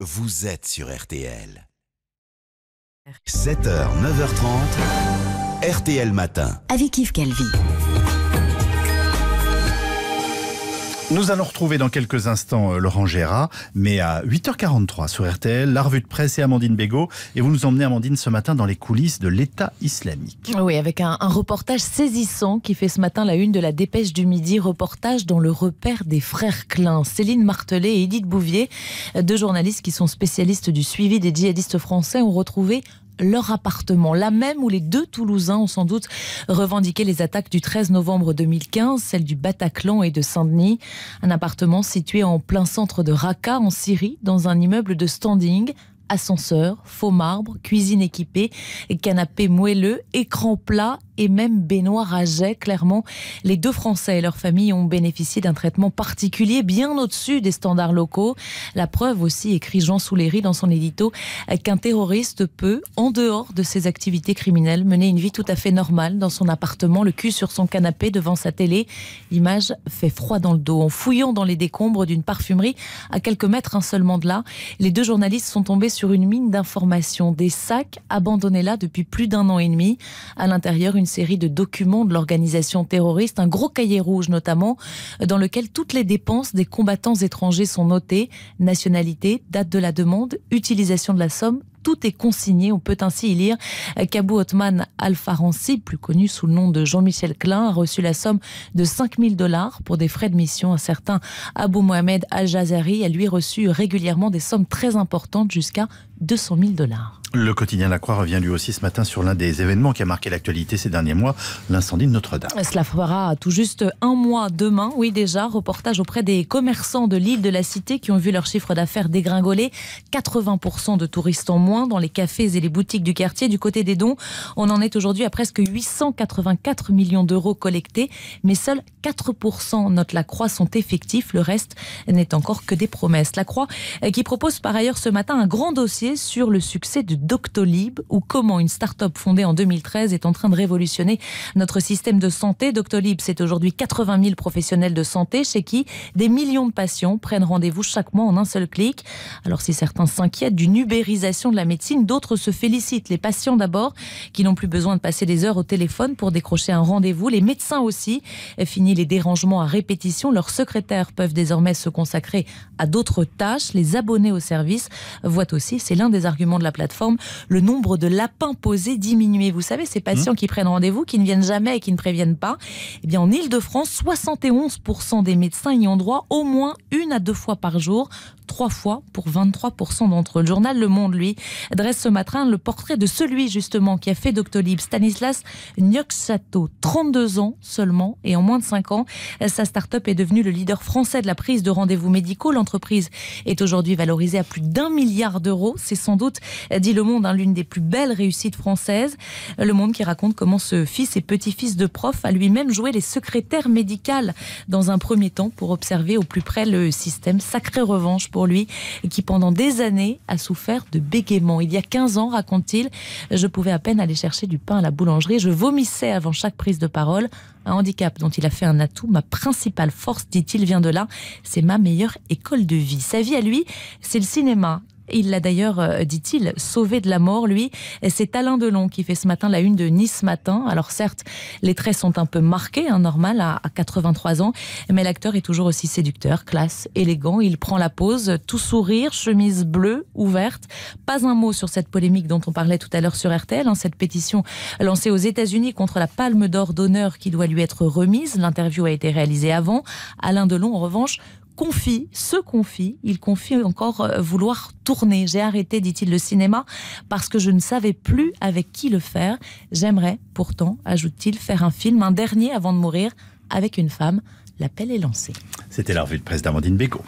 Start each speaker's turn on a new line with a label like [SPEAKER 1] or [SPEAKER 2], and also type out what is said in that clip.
[SPEAKER 1] vous êtes sur RTL. 7h, 9h30, RTL Matin.
[SPEAKER 2] avec Yves Calvi.
[SPEAKER 3] Nous allons retrouver dans quelques instants euh, Laurent Gérard, mais à 8h43 sur RTL, la revue de presse et Amandine Bégaud. Et vous nous emmenez, Amandine, ce matin dans les coulisses de l'État islamique.
[SPEAKER 4] Oui, avec un, un reportage saisissant qui fait ce matin la une de la dépêche du midi, reportage dans le repère des frères Klein. Céline Martelet et Edith Bouvier, deux journalistes qui sont spécialistes du suivi des djihadistes français, ont retrouvé leur appartement, là même où les deux Toulousains ont sans doute revendiqué les attaques du 13 novembre 2015, celles du Bataclan et de Saint-Denis. Un appartement situé en plein centre de Raqqa, en Syrie, dans un immeuble de standing ascenseur, faux marbre, cuisine équipée, canapé moelleux, écran plat et même à jet. Clairement, les deux Français et leurs familles ont bénéficié d'un traitement particulier bien au-dessus des standards locaux. La preuve aussi, écrit Jean Souléry dans son édito, qu'un terroriste peut, en dehors de ses activités criminelles, mener une vie tout à fait normale dans son appartement, le cul sur son canapé devant sa télé. L'image fait froid dans le dos. En fouillant dans les décombres d'une parfumerie à quelques mètres un seulement de là, les deux journalistes sont tombés sur une mine d'informations, des sacs abandonnés là depuis plus d'un an et demi. À l'intérieur, une série de documents de l'organisation terroriste, un gros cahier rouge notamment, dans lequel toutes les dépenses des combattants étrangers sont notées, nationalité, date de la demande, utilisation de la somme, tout est consigné. On peut ainsi y lire qu'Abou Othman Al-Faransi, plus connu sous le nom de Jean-Michel Klein, a reçu la somme de 5000 dollars pour des frais de mission. Un certain Abou Mohamed Al-Jazari a lui reçu régulièrement des sommes très importantes jusqu'à 200 000 dollars.
[SPEAKER 3] Le quotidien La Croix revient lui aussi ce matin sur l'un des événements qui a marqué l'actualité ces derniers mois, l'incendie de Notre-Dame.
[SPEAKER 4] Cela fera tout juste un mois demain, oui déjà, reportage auprès des commerçants de l'île de la Cité qui ont vu leur chiffre d'affaires dégringoler, 80% de touristes en moins dans les cafés et les boutiques du quartier. Du côté des dons, on en est aujourd'hui à presque 884 millions d'euros collectés, mais seuls 4% note La Croix sont effectifs, le reste n'est encore que des promesses. La Croix euh, qui propose par ailleurs ce matin un grand dossier sur le succès de Doctolib ou comment une start-up fondée en 2013 est en train de révolutionner notre système de santé. Doctolib, c'est aujourd'hui 80 000 professionnels de santé chez qui des millions de patients prennent rendez-vous chaque mois en un seul clic. Alors si certains s'inquiètent d'une ubérisation de la médecine, d'autres se félicitent. Les patients d'abord, qui n'ont plus besoin de passer des heures au téléphone pour décrocher un rendez-vous. Les médecins aussi, fini les dérangements à répétition. Leurs secrétaires peuvent désormais se consacrer à d'autres tâches. Les abonnés au service voient aussi, c'est l'un des arguments de la plateforme, le nombre de lapins posés diminuer. Vous savez, ces patients qui prennent rendez-vous, qui ne viennent jamais et qui ne préviennent pas. Eh bien, en Ile-de-France, 71% des médecins y ont droit au moins une à deux fois par jour trois fois pour 23% d'entre eux. Le journal Le Monde, lui, dresse ce matin le portrait de celui justement qui a fait Doctolib, Stanislas Nyoksato, 32 ans seulement et en moins de 5 ans, sa start-up est devenue le leader français de la prise de rendez-vous médicaux. L'entreprise est aujourd'hui valorisée à plus d'un milliard d'euros. C'est sans doute, dit Le Monde, hein, l'une des plus belles réussites françaises. Le Monde qui raconte comment ce fils et petit-fils de prof a lui-même joué les secrétaires médicales dans un premier temps pour observer au plus près le système. Sacrée revanche pour lui, qui pendant des années a souffert de bégaiement. Il y a 15 ans, raconte-t-il, je pouvais à peine aller chercher du pain à la boulangerie. Je vomissais avant chaque prise de parole. Un handicap dont il a fait un atout. Ma principale force, dit-il, vient de là. C'est ma meilleure école de vie. Sa vie à lui, c'est le cinéma. Il l'a d'ailleurs, euh, dit-il, sauvé de la mort, lui. C'est Alain Delon qui fait ce matin la une de Nice Matin. Alors certes, les traits sont un peu marqués, hein, normal, à, à 83 ans, mais l'acteur est toujours aussi séducteur, classe, élégant. Il prend la pose, tout sourire, chemise bleue, ouverte. Pas un mot sur cette polémique dont on parlait tout à l'heure sur RTL, hein, cette pétition lancée aux États-Unis contre la palme d'or d'honneur qui doit lui être remise. L'interview a été réalisée avant. Alain Delon, en revanche, confie, se confie, il confie encore euh, vouloir tourner. J'ai arrêté, dit-il, le cinéma parce que je ne savais plus avec qui le faire. J'aimerais pourtant, ajoute-t-il, faire un film, un dernier avant de mourir, avec une femme. L'appel est lancé.
[SPEAKER 3] C'était la revue de presse d'Amandine Bégaud.